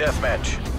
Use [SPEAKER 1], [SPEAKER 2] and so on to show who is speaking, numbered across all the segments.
[SPEAKER 1] Deathmatch.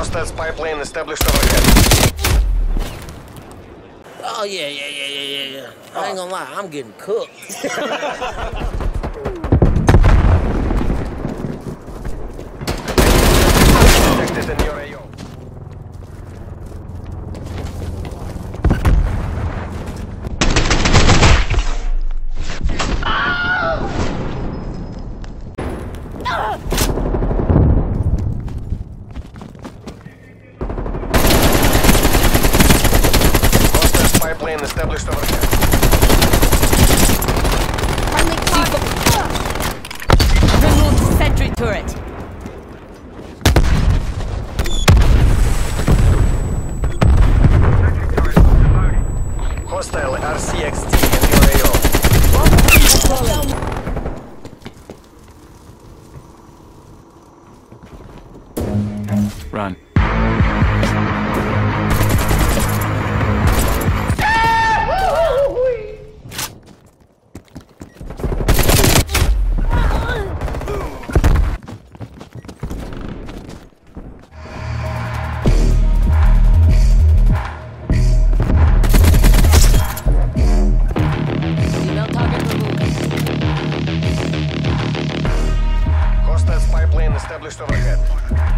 [SPEAKER 1] Hostile spy plane established overhead.
[SPEAKER 2] Oh yeah, yeah, yeah, yeah, yeah, yeah. I ain't gonna lie, I'm getting cooked.
[SPEAKER 1] Detected in your AO. Hostile spy plane established overhead.
[SPEAKER 3] Friendly target. Removed sentry turret.
[SPEAKER 1] Hostile RCXD in your AO.
[SPEAKER 4] Run.
[SPEAKER 1] Established overhead.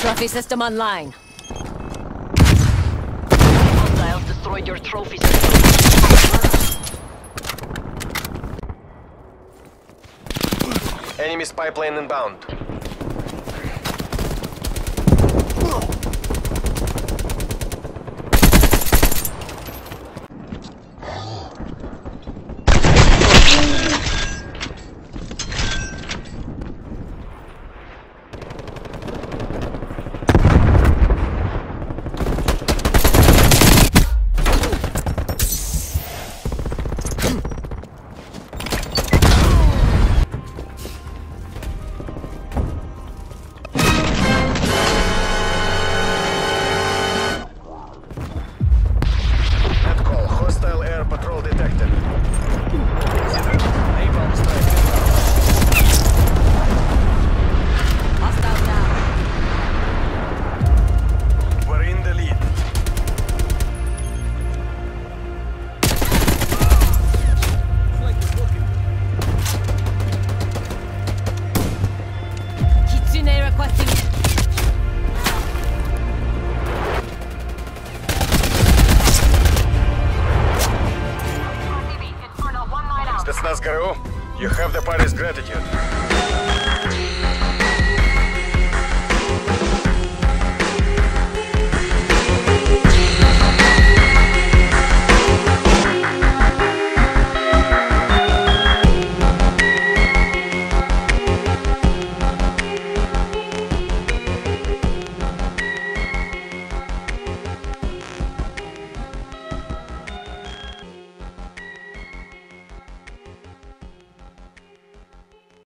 [SPEAKER 3] Trophy system online.
[SPEAKER 5] Hostiles destroyed your trophy system.
[SPEAKER 1] Enemy spy plane inbound. You have the party's gratitude.